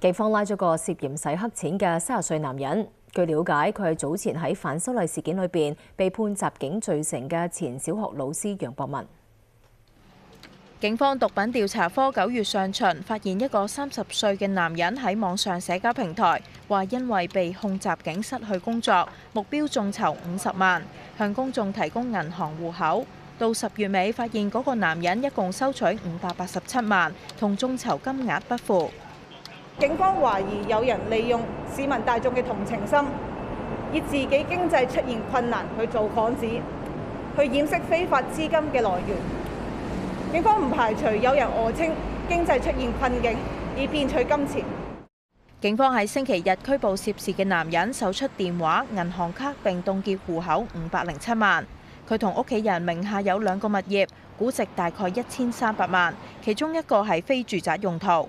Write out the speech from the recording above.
警方拉咗個涉嫌洗黑錢嘅三十歲男人。據了解，佢係早前喺反修例事件裏邊被判襲警罪成嘅前小學老師楊博文。警方毒品調查科九月上旬發現一個三十歲嘅男人喺網上社交平台話，因為被控襲警失去工作，目標眾籌五十萬，向公眾提供銀行戶口。到十月尾，發現嗰個男人一共收取五百八十七萬，同眾籌金額不符。警方懷疑有人利用市民大眾嘅同情心，以自己經濟出現困難去做幌子，去掩飾非法資金嘅來源。警方唔排除有人訛稱經濟出現困境，以騙取金錢。警方喺星期日拘捕涉事嘅男人，搜出電話、銀行卡並凍結戶口五百零七萬。佢同屋企人名下有兩個物業，估值大概一千三百萬，其中一個係非住宅用途。